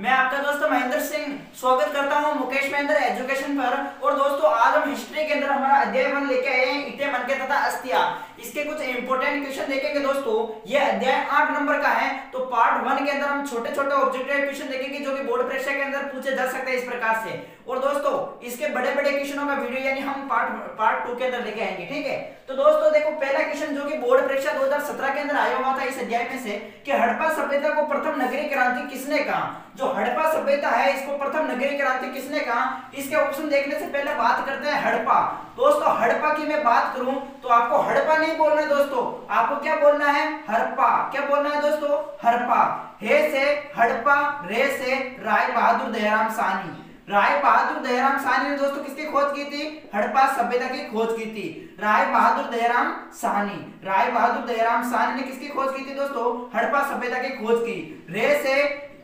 मैं आपका दोस्त महेंद्र सिंह। स्वागत करता हूँ मुकेश महेंद्र एजुकेशन पर। और दोस्तों, आज हम हिस्ट्री के अंदर हमारा अध्याय वन लेके आए हैं इटे मन के तथा अस्तिया इसके कुछ इंपोर्टेंट क्वेश्चन देखेंगे दोस्तों। ये अध्याय आठ नंबर का है तो पार्ट वन के अंदर हम छोटे छोटे ऑब्जेक्टिव क्वेश्चन देखेंगे, जो कि बोर्ड परीक्षा के अंदर पूछे जा सकते हैं इस प्रकार से। और दोस्तों, इसके बड़े बड़े क्वेश्चनों का वीडियो यानी हम पार्ट पार्ट टू के अंदर लेके आएँगे, ठीक है? तो दोस्तों, देखो, पहला क्वेश्चन जो कि बोर्ड परीक्षा 2017 के अंदर आया हुआ था इस अध्याय में से, कि हड़प्पा सभ्यता को प्रथम नगरीय क्रांति किसने कहा? जो हड़प्पा सभ्यता है, इसको प्रथम नगरीय क्रांति किसने कहा? इसके ऑप्शन देखने से पहले बात करते हैं हड़प्पा। दोस्तों, हड़प्पा की मैं बात करूँ तो आपको हड़प्पा नहीं बोलना है दोस्तों। आपको क्या बोलना है? हड़प्पा। क्या बोलना है दोस्तों? हड़प्पा। हे से हड़प्पा, रे से राय बहादुर दयाराम सानी। राय बहादुर दयाराम साहनी ने दोस्तों किसकी खोज की थी? हड़प्पा सभ्यता की खोज की थी। राय बहादुर दयाराम साहनी राय बहादुर दयाराम साहनी ने किसकी खोज की थी दोस्तों? हड़प्पा सभ्यता की खोज की। रे से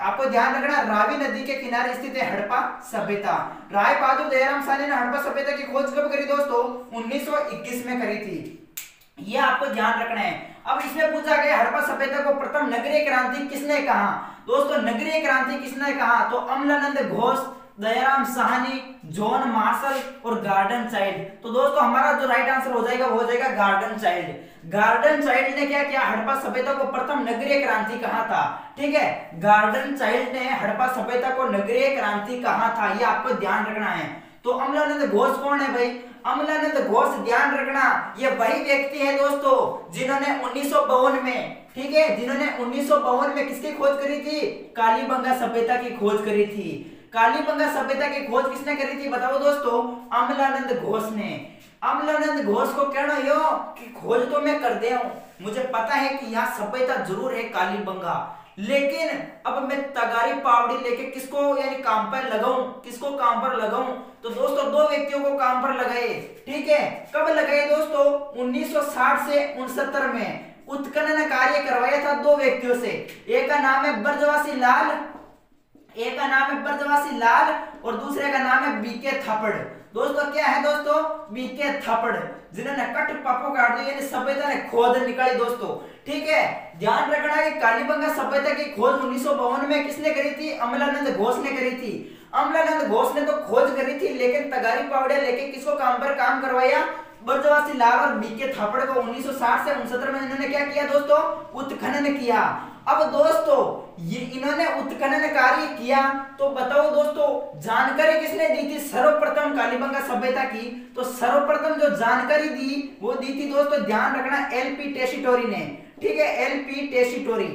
आपको ध्यान रखना, रावी नदी के किनारे स्थित है हड़प्पा सभ्यता। राय बहादुर दयाराम साने ने हड़पा सभ्यता की खोज कब करी दोस्तों? 1921 में करी थी। ये आपको ध्यान रखना है। अब इसमें पूछा गया हड़पा सभ्यता को प्रथम नगरीय क्रांति किसने कहा? दोस्तों, नगरीय क्रांति किसने कहा? तो अमलानंद घोष दयाराम साहनी, जॉन मार्शल और गार्डन चाइल्ड। तो दोस्तों, हमारा जो राइट आंसर हो जाएगा, वो हो जाएगा गार्डन चाइल्ड। गार्डन चाइल्ड ने क्या किया? हड़प्पा सभ्यता को प्रथम नगरीय क्रांति कहा था? ठीक है? गार्डन चाइल्ड ने हड़प्पा सभ्यता को नगरीय क्रांति कहा था? ये आपको ध्यान रखना है। तो अमलानंद घोष कौन है भाई? अमलानंद घोष, ध्यान रखना। ये वही व्यक्ति है दोस्तों, जिन्होंने उन्नीस सौ बावन में, ठीक है? जिन्होंने उन्नीस सौ बावन में किसकी खोज करी थी? कालीबंगा सभ्यता की खोज करी थी। कालीबंगा सभ्यता की खोज किसने करी थी बताओ दोस्तों? अमलानंद घोष ने। अमलानंद घोष को कहना यो कि खोज तो मैं कर दे मुझे पता है कि यहाँ सभ्यता ज़रूर है कालीबंगा लेकिन अब मैं तगारी पावड़ी लेके किसको यानी काम पर लगाऊँ? किसको काम पर लगाऊँ? तो दोस्तों, दो व्यक्तियों को काम पर लगाए। ठीक है? कब लगाए दोस्तों? 1960 से उनसत्तर में। उत्खनन कार्य करवाया था दो व्यक्तियों से। एक का नाम है ब्रजवासी लाल एक का नाम है ब्रजवासी लाल और दूसरे का नाम है बीके थपड़ दोस्तों, क्या है दोस्तों? बीके थपड़ जिन्होंने कट पापो काट दिया यानी सभ्यता ने खोद निकाली दोस्तों। ठीक है? ध्यान रखना कि कालीबंगा सभ्यता की खोज उन्नीस में किसने करी थी? अमलानंद घोष ने करी थी। अमलानंद घोष ने तो खोज करी थी, लेकिन तगारी पावड़िया लेके किसको काम पर काम करवाया? ब्रजवासी लाल और बीके थापड़ को 1960 से उनसत्तर में इन्होंने क्या किया दोस्तों? उत्खनन किया। अब दोस्तों, ये इन्होंने उत्खनन कार्य किया तो बताओ दोस्तों, जानकारी किसने दी थी? सर्वप्रथम कालीबंगा सभ्यता की। तो सर्वप्रथम जो जानकारी दी, वो दी थी दोस्तों, ध्यान रखना एलपी टेसिटोरी ने। ठीक है एलपी टेसिटोरी।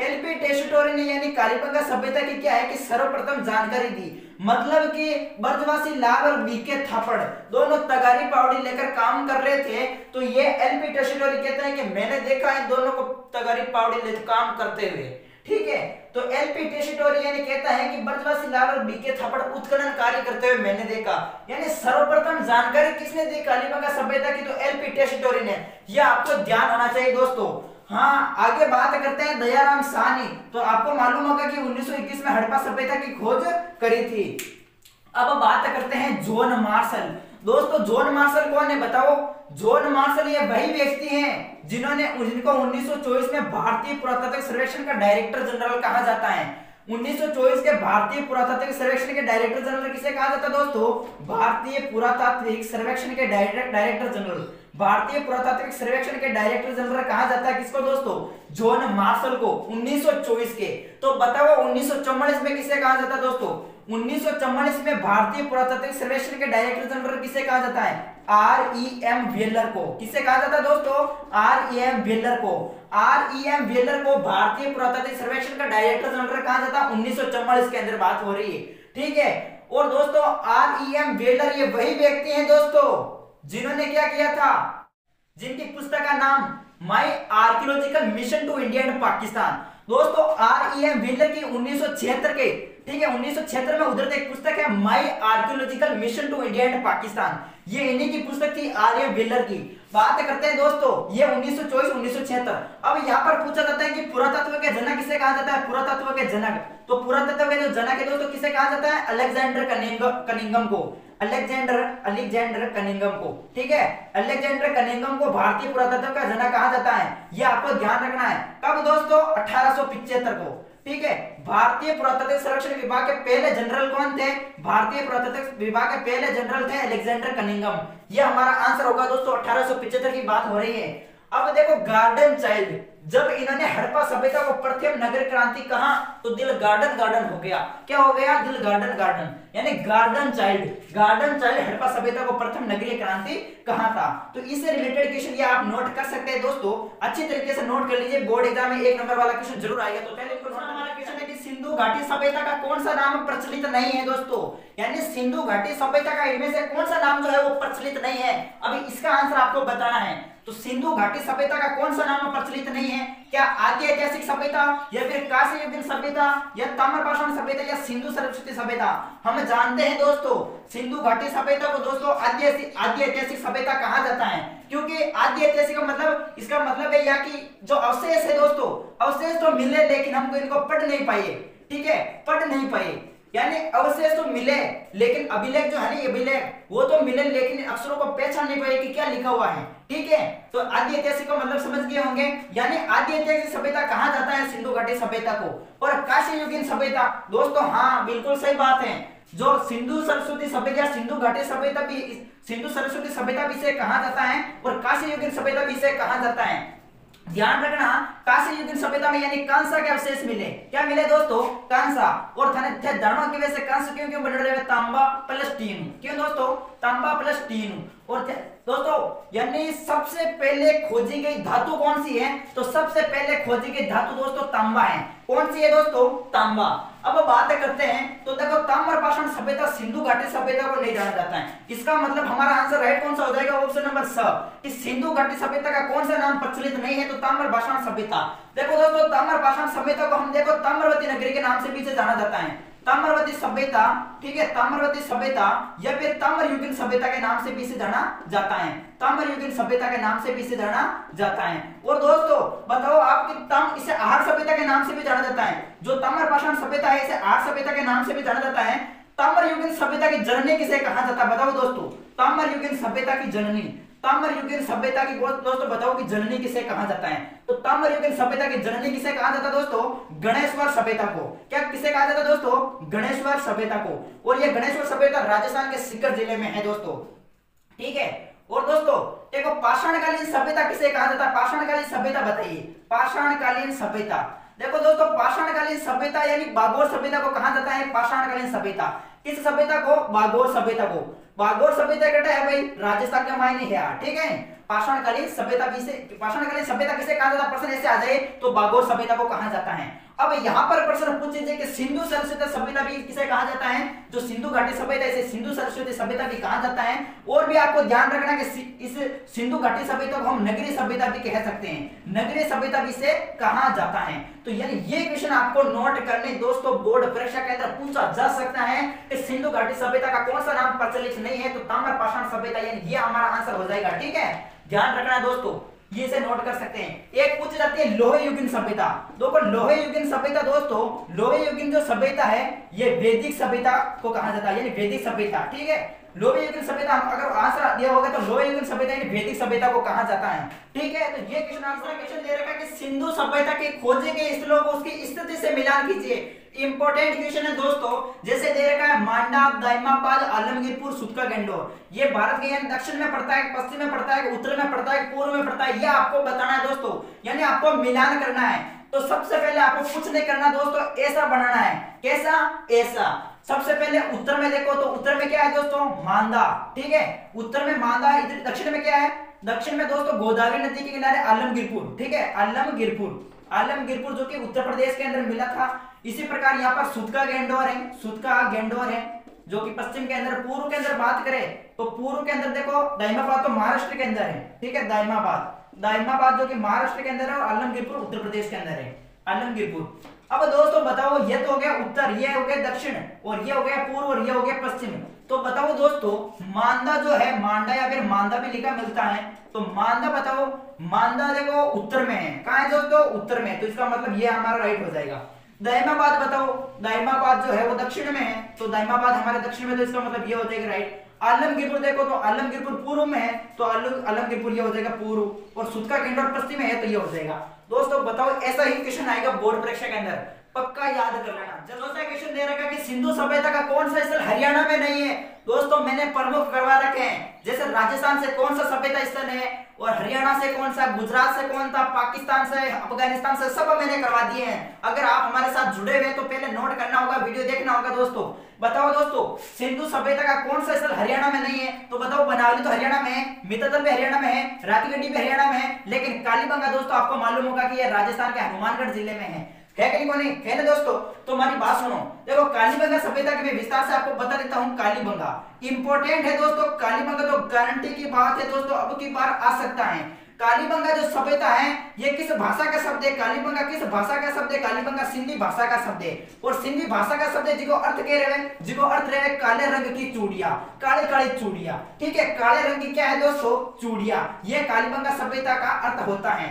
एलपी टेसिटोरी ने यानी कालीबंगा सभ्यता की क्या है कि सर्वप्रथम जानकारी दी। मतलब कि ब्रजवासी लाल और बीके थापड़ दोनों तगारी पावड़ी लेकर काम कर रहे थे तो ये एलपी टेसिटोरी कहते हैं कि मैंने देखा इन दोनों को तगारी पावड़ी लेकर काम करते हुए। ठीक है? तो एलपी टेसिटोरी यानी कहता है कि ब्रजवासी लाल और बीके थापड़ उत्खनन कार्य करते हुए मैंने देखा। यानी सर्वप्रथम जानकारी किसने दी? कालीबंगा सभ्यता की तो एलपी टेसिटोरी ने यह आपको ध्यान होना चाहिए दोस्तों। हाँ आगे बात करते हैं दयाराम सानी तो आपको मालूम होगा कि 1921 में हड़प्पा सभ्यता की खोज करी थी। अब बात करते हैं जॉन मार्शल। दोस्तों, जॉन मार्शल कौन है बताओ? जॉन मार्शल ये वही व्यक्ति हैं जिन्होंने जिनको 1924 में भारतीय पुरातत्व सर्वेक्षण का डायरेक्टर जनरल कहा जाता है। 1924 के भारतीय पुरातात्विक सर्वेक्षण के डायरेक्टर जनरल किसे कहा जाता है दोस्तों? भारतीय पुरातात्विक सर्वेक्षण के डायरेक्टर जनरल। भारतीय पुरातात्विक सर्वेक्षण के डायरेक्टर जनरल कहा जाता है किसको दोस्तों? जॉन मार्शल को 1924 के। तो बताओ उन्नीस में किसे कहा जाता है दोस्तों? उन्नीस में भारतीय पुरातात्विक सर्वेक्षण के डायरेक्टर जनरल किसे कहा जाता है? आर ई एम वेलर को। किसे कहा जाता है दोस्तों? आर ई एम वेलर को। आर ई एम वेलर को भारतीय पुरातात्विक सर्वेक्षण का डायरेक्टर जनरल कहा जाता है उन्नीस के अंदर बात हो रही है। ठीक है? और दोस्तों, आर ई एम वेलर ये वही व्यक्ति हैं दोस्तों। जिन्होंने क्या किया था? जिनकी पुस्तक का नाम my archaeological mission to India and Pakistan दोस्तों आर ई एम वेलर की उन्नीस के, ठीक है, उन्नीस में उधर एक पुस्तक है my archaeological mission to India and Pakistan ये इन्हीं की पुस्तक थी आर्य बिल्डर की। बात करते हैं दोस्तों, ये 1924 1976 अब यहाँ पर पूछा जाता है कि पुरातत्व के जनक किसे कहा जाता है? पुरातत्व के जनक। तो पुरातत्व के जो जनक है दोस्तों, किसे कहा जाता है? अलेक्जेंडर कनिंगम को। अलेक्जेंडर अलेक्जेंडर कनिंगम को, ठीक है? अलेक्जेंडर कनिंगम को भारतीय पुरातत्व का जनक कहा जाता है। ये आपको ध्यान रखना है। कब दोस्तों? अठारह को, ठीक है? भारतीय पुरातत्व संरक्षण विभाग के पहले जनरल कौन थे? भारतीय पुरातत्व विभाग के पहले जनरल थे अलेक्जेंडर कनिंगम। ये हमारा आंसर होगा दोस्तों, अठारह की बात हो रही है। अब देखो, गार्डन चाइल्ड। जब इन्होंने हड़प्पा सभ्यता को प्रथम नगर क्रांति कहा तो दिल गार्डन गार्डन हो गया। क्या हो गया? दिल गार्डन गार्डन। यानी Gordon Childe. Gordon Childe Harappa सभ्यता को प्रथम नगरीय क्रांति कहा था? तो इससे रिलेटेड क्वेश्चन ये आप नोट कर सकते हैं दोस्तों। अच्छी तरीके से नोट कर लीजिए। बोर्ड एग्ज़ाम में एक नंबर वाला क्वेश्चन ज़रूर आएगा। तो पहले इनको हमारा क्वेश्चन है कि सिंधु घाटी सभ्यता का कौन सा नाम प्रचलित नहीं है दोस्तों? यानी सिंधु घाटी सभ्यता का इनमें से कौन सा नाम जो है वो प्रचलित नहीं है? अभी इसका आंसर आपको बताना है। तो सिंधु घाटी सभ्यता का कौन सा नाम प्रचलित नहीं है? क्या आदि ऐतिहासिक सभ्यता, या फिर काशी युगीन सभ्यता, या ताम्रपाषाण सभ्यता, या सिंधु सरस्वती सभ्यता? हम जानते हैं दोस्तों, सिंधु घाटी सभ्यता को दोस्तों आदि आदि ऐतिहासिक सभ्यता कहा जाता है। क्योंकि आदि ऐतिहासिक का मतलब इसका मतलब है यहाँ की जो अवशेष है दोस्तों, अवशेष तो मिले लेकिन हमको इनको पढ़ नहीं पाए ठीक है? पढ़ नहीं पाए यानी अवशेष तो मिले, लेकिन अभिलेख जो है ना अभिलेख, वो तो मिले, लेकिन अक्षरों को पहचान नहीं पाए कि क्या लिखा हुआ है। ठीक है? तो आदि ऐतिहासिक का मतलब समझ गए होंगे। यानी आदि ऐतिहासिक सभ्यता कहा जाता है? सिंधु घाटी सभ्यता को। और काशी युगीन सभ्यता, दोस्तों हाँ बिल्कुल सही बात है। जो सिंधु सरस्वती सभ्यता सिंधु घाटी सभ्यता भी, सिंधु सरस्वती सभ्यता भी से कहा जाता है? और काशी युगीन सभ्यता भी से कहा जाता है? ध्यान रखना काशी युद्ध सभ्यता में यानी कंस के अवशेष मिले। क्या मिले दोस्तों? कंसा। और धन धर्मों की वजह से कंस क्यों क्यों बन रहे हैं? तांबा प्लस तीन क्यों दोस्तों? तांबा प्लस तीन और दोस्तों, यानी सबसे पहले खोजी गई धातु कौन सी है? तो सबसे पहले खोजी गई धातु दोस्तों तांबा है। कौन सी है दोस्तों? तांबा। अब बात करते हैं तो देखो ताम्र पाषाण सभ्यता, सिंधु घाटी सभ्यता को नहीं जाना जाता है। इसका मतलब हमारा आंसर राइट कौन सा हो जाएगा? ऑप्शन नंबर स। कि सिंधु घाटी सभ्यता का कौन सा नाम प्रचलित नहीं है तो ताम्र पाषाण सभ्यता। देखो दोस्तों ताम्र पाषाण सभ्यता को हम देखो, ताम्रवती नगरी के नाम से पीछे जाना जाता है। ताम्रवती सभ्यता, ठीक है, ताम्रवती सभ्यता, या फिर ताम्र युगीन सभ्यता के नाम से भी इसे जाना जाता है। ताम्र युगीन सभ्यता के नाम से भी इसे जाना जाता है। और दोस्तों, बताओ आपकी तम इसे आहार सभ्यता के नाम से भी जाना जाता है। जो ताम्र पाषाण सभ्यता है, इसे आहार सभ्यता के नाम से भी जाना जाता है। ताम्र युगीन सभ्यता की जननी किसे कहा जाता है, बताओ दोस्तों। ताम्र युगीन सभ्यता की जननी। ताम्रयुगीन सभ्यता की दोस्तों बताओ कि जननी किसे कहा जाता है? तो ताम्रयुगीन सभ्यता की जननी किसे कहा जाता है दोस्तों? गणेश्वर सभ्यता को। क्या किसे कहा जाता है दोस्तों? गणेश्वर सभ्यता को। और ये गणेश्वर सभ्यता राजस्थान के सिकर ज़िले में है दोस्तों। ठीक है? और दोस्तों, देखो, पाषाणकालीन सभ्यता किसे कहा जाता है? पाषाणकालीन सभ्यता बताइए। पाषाणकालीन सभ्यता। देखो दोस्तों, पाषाणकालीन सभ्यता यानी बागोर सभ्यता को कहा जाता है, पाषाणकालीन सभ्यता। किस सभ्यता को, बागोर सभ्यता को। बागोर सभ्यता कहता है भाई, राजस्थान के मायने है ठीक है? पाषाणकालीन सभ्यता किसे पाषाणकालीन सभ्यता किसे कहा जाता है? प्रश्न ऐसे आ जाए तो बागोर सभ्यता को कहा जाता है। अब यहाँ पर प्रश्न पूछ लीजिए कि सिंधु सरस्वती सभ्यता भी किसे कहा जाता है? जो सिंधु घाटी सभ्यता, इसे सिंधु सरस्वती सभ्यता भी कहा जाता है। और भी आपको ध्यान रखना कि इस सिंधु घाटी सभ्यता को हम नगरीय सभ्यता भी कह सकते हैं। नगरीय सभ्यता भी से कहा जाता है। तो यानी ये क्वेश्चन आपको नोट करने, दोस्तों बोर्ड परीक्षा के अंदर पूछा जा सकता है कि सिंधु घाटी सभ्यता का कौन सा नाम प्रचलित नहीं है। तो ताम्र पाषाण सभ्यता, यानी ये हमारा आंसर हो जाएगा, ठीक है? ध्यान रखना, दोस्तों। ये से नोट कर सकते हैं। एक पूछ जाती है लोहे युगीन सभ्यता। लोहे युगीन सभ्यता, दोस्तों लोहे युगीन जो सभ्यता है, ये वैदिक सभ्यता को कहा जाता है वैदिक सभ्यता, ठीक है? लोहे युगीन सभ्यता अगर आंसर दिया होगा तो लोहे युगीन सभ्यता, यानी वैदिक सभ्यता को कहा जाता है, ठीक है? तो ये क्वेश्चन आंसर क्वेश्चन दे रखा है कि सिंधु सभ्यता के खोजे के स्थलों को उसकी स्थिति से मिलान कीजिए। इंपॉर्टेंट क्वेश्चन है दोस्तों, जैसे दे रखा है मांडा दाइमाबाद आलमगीरपुर, सुतका, गेंडोर। ये भारत के यानी दक्षिण में पड़ता है, पश्चिम में पड़ता है, उत्तर में पड़ता है, पूर्व में पड़ता है, ये आपको बताना है दोस्तों। यानी आपको मिलान करना है। तो सबसे पहले आपको कुछ नहीं करना दोस्तों, ऐसा बनाना है। कैसा? ऐसा। सबसे पहले उत्तर में देखो तो उत्तर में क्या है दोस्तों? मांदा। ठीक है? उत्तर में मांदा, इधर दक्षिण में क्या है? दक्षिण में दोस्तों गोदावरी नदी के किनारे आलमगीरपुर। ठीक है? आलमगीरपुर। आलमगीरपुर जो कि उत्तर प्रदेश के अंदर मिला था। इसी प्रकार यहाँ पर सुतका गेंडोर है, सुतका गेंडोर है, जो कि पश्चिम के अंदर, पूर्व के अंदर बात करें तो पूर्व के अंदर देखो, दाइमाबाद तो महाराष्ट्र के अंदर है, ठीक है, दाइमाबाद। दाइमाबाद जो कि महाराष्ट्र के अंदर है और आलमगीरपुर उत्तर प्रदेश के अंदर है, आलमगीरपुर। अब दोस्तों बताओ, ये तो हो गया उत्तर, ये हो गया दक्षिण, और ये हो गया पूर्व, और ये हो गया पश्चिम। तो बताओ दोस्तों, मांदा जो है मांडा या फिर मांदा भी लिखा मिलता है तो मांदा बताओ, मांदा देखो उत्तर में है। कहा है दोस्तों? उत्तर में तो इसका मतलब ये हमारा राइट हो जाएगा। दाइमाबाद बताओ। दाइमाबाद जो है वो दक्षिण में है। तो दाइमाबाद हमारे दक्षिण में तो इसका मतलब ये हो जाएगा राइट आलमगीरपुर देखो तो आलमगीरपुर पूर्व में है तो आलमगीरपुर ये हो जाएगा पूर्व। और सुदका केंद्र पश्चिम में है तो ये हो जाएगा। दोस्तों, बताओ, ऐसा ही क्वेश्चन आएगा बोर्ड परीक्षा के अंदर। पक्का याद कर लेना। चौथा क्वेश्चन दे रखा कि सिंधु सभ्यता का कौन सा स्थल हरियाणा में नहीं है, दोस्तों, मैंने प्रमुख करवा रखे हैं। जैसे राजस्थान से कौन सा सभ्यता स्थल है? और हरियाणा से कौन सा, गुजरात से कौन था, पाकिस्तान से, अफ़गानिस्तान से, सब मैंने करवा दिए हैं। अगर आप हमारे साथ जुड़े हुए तो पहले नोट करना होगा वीडियो देखना होगा दोस्तों। बताओ दोस्तों, सिंधु सभ्यता का कौन सा स्थल हरियाणा में नहीं है? तो बताओ, बनावली तो हरियाणा में है मितादल भी हरियाणा में है रातीगढ़ी भी हरियाणा में है, लेकिन कालीबंगा दोस्तों, आपको मालूम होगा कि यह राजस्थान के हनुमानगढ़ ज़िले में है। है कहीं है ना दोस्तों? तो हमारी बात सुनो। देखो कालीबंगा सभ्यता के विस्तार से आपको बता देता हूँ कालीबंगा इंपॉर्टेंट है दोस्तों कालीबंगा तो गारंटी की बात है दोस्तों, अब की बार आ सकता है। कालीबंगा जो सभ्यता है, ये किस भाषा का शब्द है? कालीबंगा किस भाषा का शब्द है? कालीबंगा सिंधी भाषा का शब्द है। और सिंधी भाषा का शब्द है जिसको अर्थ कह रहे हैं जिसको अर्थ रहे काले रंग की चूड़िया, काले काले चूड़िया। ठीक है, काले रंग की क्या है दोस्तों? चूड़िया। ये कालीबंगा सभ्यता का अर्थ होता है।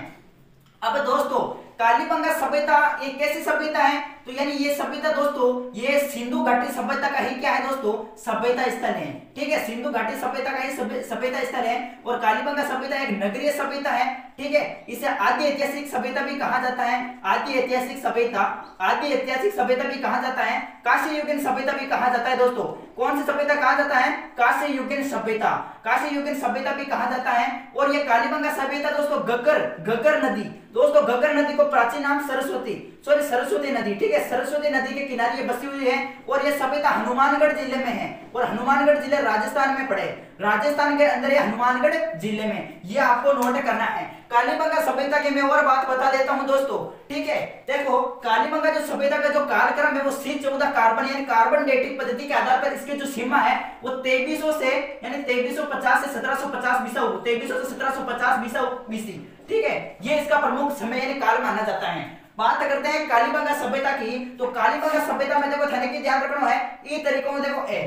अब दोस्तों कालीबंगा सभ्यता एक कैसी सभ्यता है? तो यानी ये सभ्यता दोस्तों, ये सिंधु घाटी सभ्यता का ही क्या है दोस्तों? सभ्यता स्थल है। ठीक है, सिंधु घाटी सभ्यता का ही सभ्यता स्थल है और कालीबंगा सभ्यता एक नगरीय सभ्यता है। ठीक है, इसे आदि ऐतिहासिक सभ्यता भी कहा जाता है। आदि ऐतिहासिक सभ्यता आदि ऐतिहासिक सभ्यता भी कहा जाता है। काशी युगीन सभ्यता भी कहा जाता है दोस्तों। कौन सी सभ्यता कहा जाता है? काशी युगीन सभ्यता। काशी युगीन सभ्यता भी कहा जाता है और ये कालीबंगा सभ्यता दोस्तों गगर गगर नदी। दोस्तों गगर नदी को प्राचीन नाम सरस्वती। सॉरी, सरस्वती नदी। ठीक है सरस्वती नदी के किनारे ये बसी हुई है और ये सभ्यता हनुमानगढ़ ज़िले में है और हनुमानगढ़ ज़िले राजस्थान में पड़े। राजस्थान के अंदर ये हनुमानगढ़ ज़िले में। ये आपको नोट करना है। कालीबंगा सभ्यता की मैं और बात बता देता हूँ दोस्तों। ठीक है? देखो कालीबंगा जो सभ्यता का जो कालक्रम है, वो सी चौदह कार्बन यानी कार्बन डेटिंग पद्धति के आधार पर इसकी जो सीमा है, वो तेईसो से, यानी तेईसो पचास से सत्रह सौ पचास से सत्रह सौ बीसी। ठीक है? ये इसका प्रमुख समय यानी काल माना जाता है। बात करते हैं कालीबंगा सभ्यता की तो कालीबंगा सभ्यता में देखो धन ध्यान रखना है, ये तरीकों में देखो ए।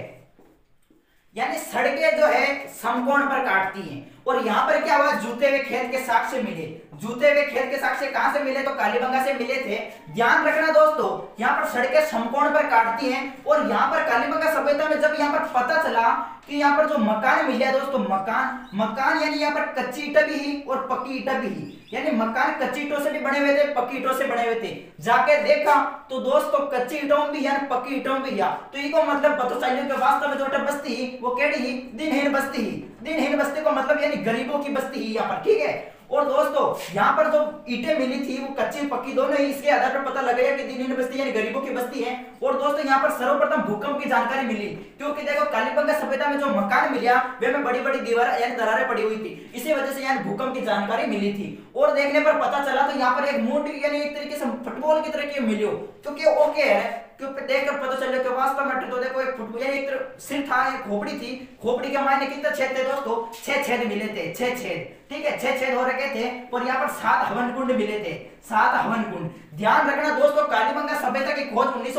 यानी सड़कें जो है समकोण पर काटती हैं, और यहाँ पर क्या हुआ, जूते हुए खेत के साक्ष्य मिले। जूते हुए खेत के साक्ष्य कहाँ से मिले? तो कालीबंगा से मिले थे। ध्यान रखना दोस्तों, यहाँ पर सड़कें समकोण पर काटती हैं और यहाँ पर कालीबंगा सभ्यता में जब यहाँ पर पता चला कि यहाँ पर जो मकान मिले दोस्तों, मकान मकान यानी यहाँ पर कच्ची ईटा भी ही और पक्की ईटा भी ही। यानी मकान कच्ची ईटों से भी बने हुए थे पक्की ईटों से बने हुए थे। जाके देखा तो दोस्तों, कच्ची ईटों भी यानी पक्की ईटों भी या तो इको मतलब कि वास्तव में जो बस्ती वो केड़ी ही? दिनहीन बस्ती ही। दिनहीन बस्ती को मतलब यानी गरीबों की बस्ती ही यहाँ पर, ठीक है? और दोस्तों, यहाँ पर जो ईटे मिली थी, वो कच्ची पक्की दोनों ही, इसके आधार पर पता लगेगा कि दिनहीन बस्ती यानी गरीबों की बस्ती है। और दोस्तों, यहाँ पर सर्वप्रथम भूकंप की जानकारी मिली, क्योंकि देखो, कालीबंगा सभ्यता में जो मकान मिला, वे में बड़ी बड़ी दीवार यानी दरारें पड़ी हुई थी। इसी वजह से यहाँ भूकंप की जानकारी मिली थी। और देखने पर पता चला तो यहाँ पर एक मूड यानी एक तरीके से फुटबॉल की तरह की मिली क्योंकि ओके है देखकर पता चल वास्तव में तो देखो, एक एक सिर था, एक खोपड़ी थी। खोपड़ी के मायने कितने छेद थे दोस्तों? छह छेद मिले थे छह छेद। ठीक है छह छेद हो रखे थे और यहाँ पर सात हवन कुंड मिले थे, सात हवन कुंड ध्यान रखना दोस्तों, कालीबंगा सभ्यता की खोज उन्नीस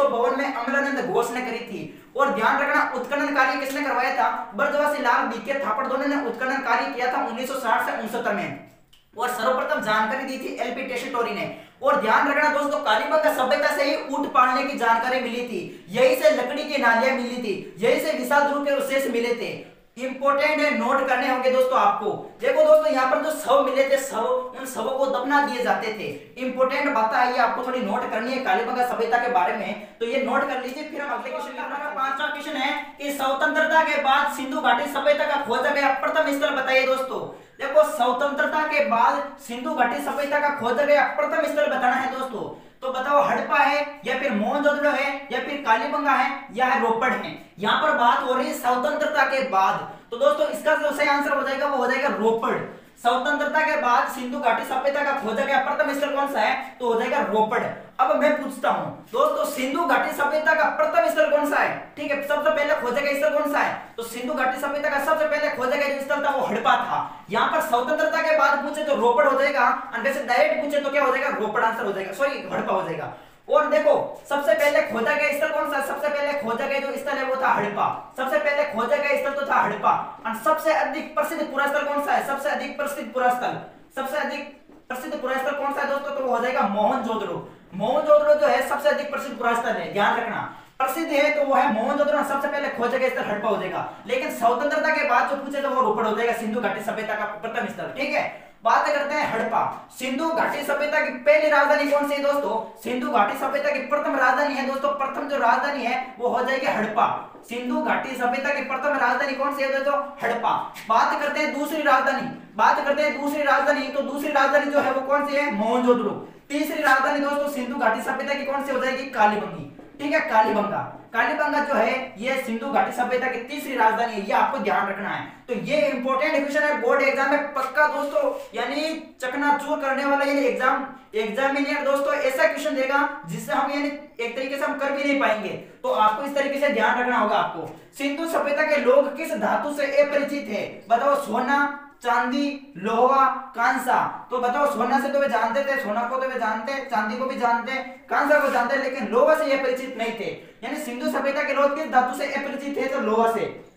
में घोष ने करी थी। और ध्यान रखना, उत्खनन कार्य किसने करवाया था? ब्रजवासी लाल बीके थापड़ दोनों ने उत्खनन कार्य किया था 1960 से उनसत्तर में। और सर्वप्रथम जानकारी दी थी एलपी टेशिटोरी ने। और ध्यान रखना दोस्तों, कालीबंगा सभ्यता से ही ऊँट पालने की जानकारी मिली थी। यही से लकड़ी की नालियाँ मिली थी। यही से विशाल ध्रुव के अवशेष मिले थे। इंपोर्टेंट है नोट करने होंगे दोस्तों आपको। देखो दोस्तों, यहाँ पर जो शव मिले थे, शव, उन शवों को दफना दिए जाते थे। इंपोर्टेंट बात है, आपको थोड़ी नोट करनी है कालीबंगा सभ्यता के बारे में। तो ये नोट कर लीजिए, फिर हम अगले क्वेश्चन पांचवा क्वेश्चन है कि स्वतंत्रता के बाद सिंधु घाटी सभ्यता का खोजा गया। प्रथम स्थल बताइए दोस्तों। देखो, स्वतंत्रता के बाद सिंधु घाटी सभ्यता का खोजा गया प्रथम स्थल बताना है दोस्तों। तो बताओ, हड़प्पा है, या फिर मोहनजोदड़ो है, या फिर कालीबंगा है, या है रोपड़ है? यहाँ पर बात हो रही है स्वतंत्रता के बाद। तो दोस्तों, इसका जो सही आंसर हो जाएगा, वो हो जाएगा रोपड़। स्वतंत्रता के बाद सिंधु घाटी सभ्यता का खोजा गया प्रथम स्थल कौन सा है? तो हो जाएगा रोपड़। अब मैं पूछता हूँ, दोस्तों, सिंधु घाटी सभ्यता का प्रथम स्थल कौन सा है? ठीक है, सबसे पहले खोजा गया स्थल कौन सा है? तो सिंधु घाटी सभ्यता का सबसे पहले खोजा गया स्थल था वो हड़प्पा था। यहाँ पर स्वतंत्रता के बाद पूछे तो रोपड़ हो जाएगा, और वैसे डायरेक्ट पूछे तो क्या हो जाएगा? रोपड़ आंसर हो जाएगा। सॉरी हड़प्पा हो जाएगा। और देखो, सबसे पहले खोजा गया स्थल कौन सा? सबसे पहले खोजा गया जो स्थल है वो था हड़प्पा। सबसे पहले खोजा गया स्थल तो था हड़प्पा। और सबसे अधिक प्रसिद्ध पूरा स्थल कौन सा है? सबसे अधिक प्रसिद्ध पूरा स्थल सबसे अधिक प्रसिद्ध पूरा स्थल कौन सा है दोस्तों? तो वो हो जाएगा मोहन जोदड़ो मोहन जोदड़ो जो है सबसे अधिक प्रसिद्ध पूरा स्थल है, ध्यान रखना। प्रसिद्ध है तो वो है मोहनजोदड़ो सबसे पहले खोजेगा स्थल हड़प्पा हो जाएगा। लेकिन स्वतंत्रता के बाद जो पूछे तो वो रोपड़ हो जाएगा, सिंधु घाटी सभ्यता का प्रथम स्थल, ठीक है? बात करते हैं हड़प्पा सिंधु घाटी सभ्यता की पहली राजधानी कौन सी है दोस्तों? सिंधु घाटी सभ्यता की प्रथम राजधानी है दोस्तों, प्रथम जो राजधानी है, वो हो जाएगी हड़प्पा सिंधु घाटी सभ्यता की प्रथम राजधानी कौन सी है दोस्तों? हड़प्पा बात करते हैं दूसरी राजधानी। बात करते हैं दूसरी राजधानी तो दूसरी राजधानी जो है, वो कौन सी है? मोहनजोदड़ो तीसरी राजधानी दोस्तों, सिंधु घाटी सभ्यता की कौन सी हो जाएगी? कालीबंगी। ठीक है, कालीबंगा। कालीबंगा जो है, ये सिंधु घाटी सभ्यता की तीसरी राजधानी है, ये आपको ध्यान रखना है। तो ये इंपॉर्टेंट क्वेश्चन है बोर्ड एग्ज़ाम में पक्का दोस्तों, यानी चकनाचूर करने वाला यानी एग्ज़ाम एग्जामिनियर दोस्तों, ऐसा क्वेश्चन देगा, जिससे हम यानी एक तरीके से हम कर भी नहीं पाएँगे। तो आपको इस तरीके से ध्यान रखना होगा आपको। सिंधु सभ्यता के लोग किस धातु से अपरिचित है? बताओ, सोना चांदी, लोहा, कांसा। तो बताओ, सोना से तो वे जानते थे, सोना को तो वे जानते, चांदी को भी जानते, कांसा को जानते, लेकिन लोहा से ये परिचित नहीं थे। यानी सिंधु सभ्यता के लोग किस धातु से अपरिचित थे? तो लोहा से।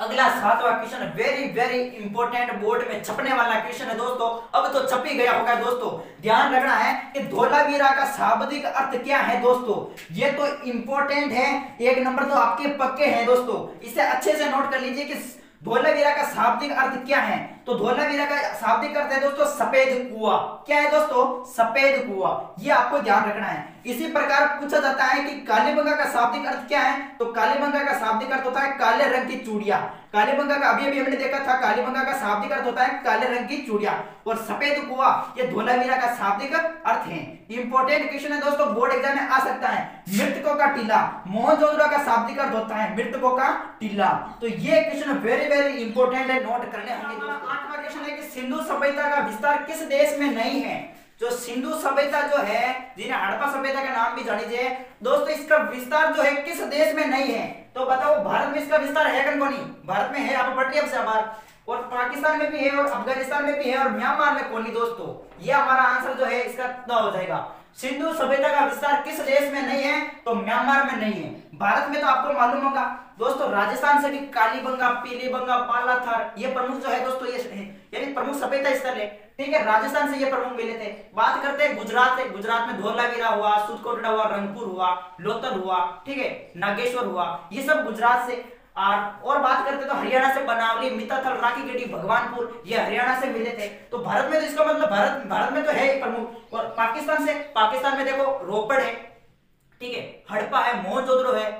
अगला सातवां question very very important board में छपने वाला क्वेश्चन है दोस्तों। अब तो छप ही गया होगा दोस्तों। ध्यान रखना है कि धोलावीरा का शाब्दिक अर्थ क्या है दोस्तों? ये तो इंपॉर्टेंट है। एक नंबर तो आपके पक्के हैं दोस्तों। इसे अच्छे से नोट कर लीजिए कि धोलावीरा का शाब्दिक अर्थ क्या है? तो धोलावीरा का शाब्दिक अर्थ है दोस्तों, सफ़ेद कुआ। क्या है दोस्तों? सफ़ेद कुआ। ये आपको ध्यान रखना है। इसी प्रकार पूछा जाता है कि कालीबंगा का शाब्दिक अर्थ क्या है? तो कालीबंगा का शाब्दिक अर्थ होता है काले रंग की चूड़िया। कालीबंगा का अभी अभी हमने देखा था कालीबंगा का शाब्दिक अर्थ होता है काले रंग की चूड़िया। और सफ़ेद कुआ, ये धोलावीरा का शाब्दिक अर्थ है। इंपॉर्टेंट क्वेश्चन है दोस्तों बोर्ड एग्ज़ाम में आ सकता है। मृतकों का टीला। मोहनजोदड़ो का शाब्दिक अर्थ होता है मृतकों का टीला। तो ये क्वेश्चन वेरी वेरी इंपॉर्टेंट है नोट करने होंगे आठवां क्वेश्चन है कि सिंधु सभ्यता का विस्तार किस देश में नहीं है? जो सिंधु सभ्यता जो है, जिन्हें हड़प्पा सभ्यता का नाम भी जानीजिए दोस्तों, इसका विस्तार जो है किस देश में नहीं है? तो बताओ, भारत में इसका विस्तार है कौन कोनी भारत में है आप अब से और पाकिस्तान में भी है, और अफ़गानिस्तान में भी है, और म्यांमार में कोनी दोस्तों? ये हमारा आंसर जो है, इसका हो जाएगा। सिंधु सभ्यता का विस्तार किस देश में नहीं है तो म्यांमार में नहीं है। भारत में तो आपको मालूम होगा, दोस्तों, राजस्थान से भी कालीबंगा पीलीबंगा पालाथार ये प्रमुख जो है दोस्तों, ये यानी प्रमुख सभ्यता स्थल है। ठीक है, राजस्थान से ये प्रमुख मिले थे। बात करते हैं गुजरात से। गुजरात में धोलावीरा हुआ, सुदकोटड़ा हुआ, रंगपुर हुआ लोथल हुआ, ठीक है, नागेश्वर हुआ, ये सब गुजरात से। और और बात करते तो हरियाणा से बनावली मिताथल राखी गेडी भगवानपुर, ये हरियाणा से मिले थे। तो भारत में तो इसका मतलब भारत भारत में तो है ही प्रमुख। और पाकिस्तान से, पाकिस्तान में देखो, रोपड़ है, ठीक है हड़पा है, मोहनजोदड़ो है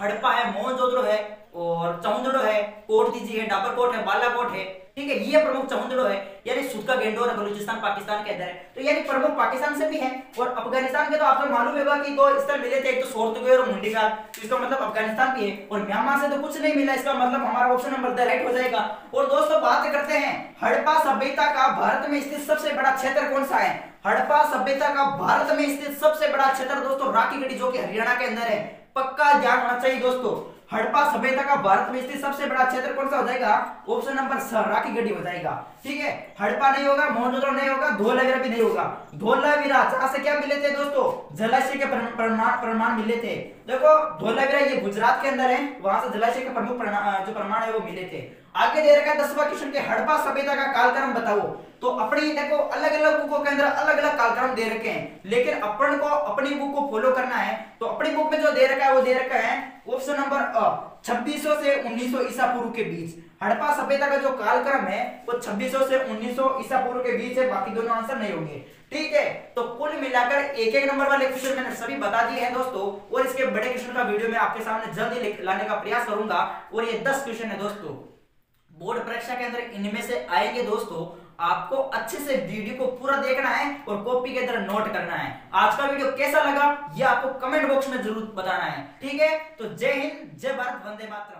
हड़पा है, मोहनजोदड़ो है, और चौंदड़ो है, कोट दीजिए, डाबरकोट है, बालाकोट है ठीक है, ये प्रमुख चौंदड़ो है, यानी सुदका गेंडोर बलूचिस्तान पाकिस्तान के अंदर है। तो यानी प्रमुख पाकिस्तान से भी है, और अफ़गानिस्तान के तो आपको मालूम होगा कि दो स्थल मिले थे, एक तो सोर्तुगे और मुंडिका तो इसका मतलब अफ़गानिस्तान भी है, और म्यांमार से तो कुछ नहीं मिला, इसका मतलब हमारा ऑप्शन नंबर द राइट हो जाएगा। और दोस्तों, बात करते हैं, हड़प्पा सभ्यता का भारत में स्थित सबसे बड़ा क्षेत्र कौन सा है? हड़प्पा सभ्यता का भारत में स्थित सबसे बड़ा क्षेत्र, दोस्तों, राखी गढ़ी जो कि हरियाणा के अंदर है, पक्का ध्यान होना चाहिए, दोस्तों। हड़प्पा सभ्यता का भारत में स्थित सबसे बड़ा क्षेत्र कौन सा हो जाएगा? ऑप्शन नंबर स की गढ़ी हो जाएगा। ठीक है? हड़प्पा नहीं होगा मोहनजोदड़ो नहीं होगा धोलावीरा भी नहीं होगा। धोलावीरा जहाँ से क्या मिले थे दोस्तों? जलाशय के प्रमाण प्रमाण मिले थे। देखो धोलावीरा ये गुजरात के अंदर है, वहाँ से जलाशय के प्रमुख जो प्रमाण है वो मिले थे। आगे दे रखा है दसवा क्वेश्चन के, हड़प्पा सभ्यता का कालक्रम बताओ। तो अपनी देखो अलग अलग बुकों के अंदर अलग अलग कालक्रम दे रखे हैं। लेकिन अपन को अपनी बुक को फॉलो करना है। तो अपनी बुक में जो दे रखा है, वो दे रखा है ऑप्शन नंबर अ 2600 से 1900 ईसा पूर्व के बीच। हड़प्पा सभ्यता का जो कालक्रम है, वो 2600 से 1900 ईसा पूर्व के बीच है, बाकी दोनों आंसर नहीं होंगे। ठीक है? तो कुल मिलाकर एक एक नंबर वाले क्वेश्चन मैंने सभी बता दिए हैं दोस्तों, और इसके बड़े क्वेश्चन का वीडियो मैं आपके सामने जल्दी लाने का प्रयास करूँगा, और ये दस क्वेश्चन है दोस्तों। बोर्ड परीक्षा के अंदर इनमें से आएँगे दोस्तों, आपको अच्छे से वीडियो को पूरा देखना है और कॉपी के अंदर नोट करना है। आज का वीडियो कैसा लगा यह आपको कमेंट बॉक्स में ज़रूर बताना है। ठीक है? तो जय हिंद, जय भारत, वंदे मातरम।